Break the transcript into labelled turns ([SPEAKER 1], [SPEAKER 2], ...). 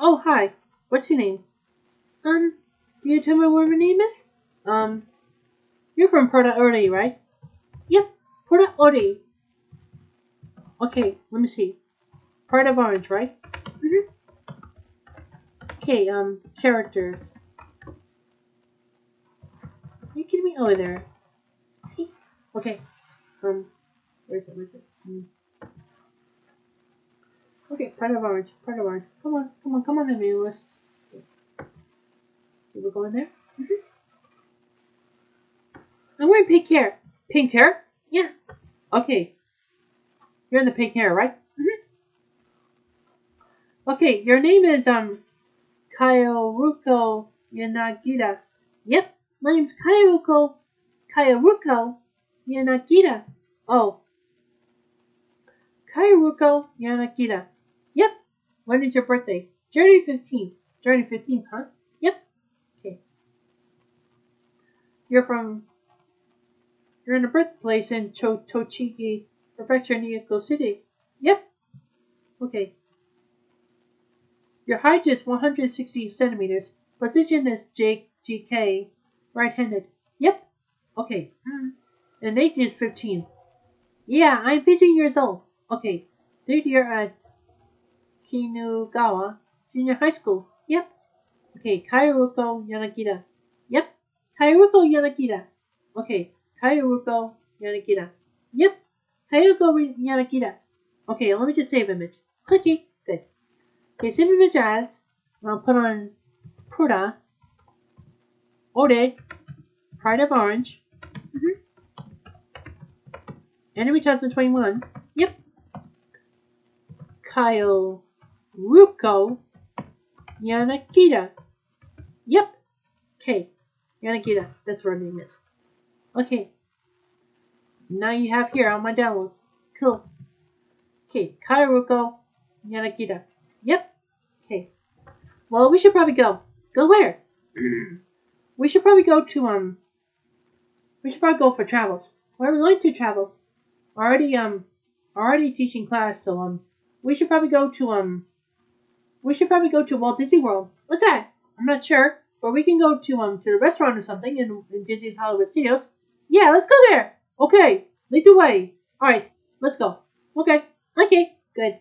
[SPEAKER 1] Oh, hi. What's your name? Um, can you tell me what your name is? Um, you're from PuraOre, right? Yep, PuraOre. Okay, let me see. Pride of Orange, right? Mm-hmm. Okay, um, characters. Are you kidding me? Oh, there. Okay. Um, where's it? Where's it? Hmm. Okay, Pride of Orange, Pride of Orange. Come on, come on, come on, Emilius. Okay, we're going there. Mm -hmm. I'm wearing pink hair. Pink hair? Yeah. Okay. You're in the pink hair, right? Mm -hmm. Okay, your name is um Kaoruko Yanagida. Yep, my name's Kaoruko Kaoruko Yanagida. Oh. Kaoruko Yanagida. Yep. When is your birthday? January 15th. January 15th, huh? Yep. Okay. You're from you're in a birthplace in Cho Tochigi Prefecture, Nihiko City. Yep. Okay. Your height is 160 centimeters. Position is J GK. Right-handed. Yep. Okay. And age is 15. Yeah, I'm 15 years old. Okay. Date year at Kinugawa Junior High School. Yep. Okay. Kaoruko Yanagida. Yep. Kaoruko Yanagida. Okay. Kaoruko Yanagida. Yep. Kaoruko Yanagida. Okay, let me just save image. Okay, good. Okay, save image as. I'll put on Pruda. Ode. Pride of Orange. Mm -hmm. Anime 2021. Yep. Kyle Ruko Yanagida. Yep. Okay. Yanagida. That's what her name is. Okay. Now you have here on my downloads. Cool. Okay. Kaoruko Yanagida. Yep. Okay. Well, we should probably go. Go where? we should probably go to, um, we should probably go for travels. Where are we going to travels? Already, um, already teaching class, so, um, we should probably go to, um, we should probably go to Walt Disney World. What's that? I'm not sure. But we can go to um to the restaurant or something in, in Disney's Hollywood Studios. Yeah, let's go there. Okay, lead the way. All right, let's go. Okay, okay, good.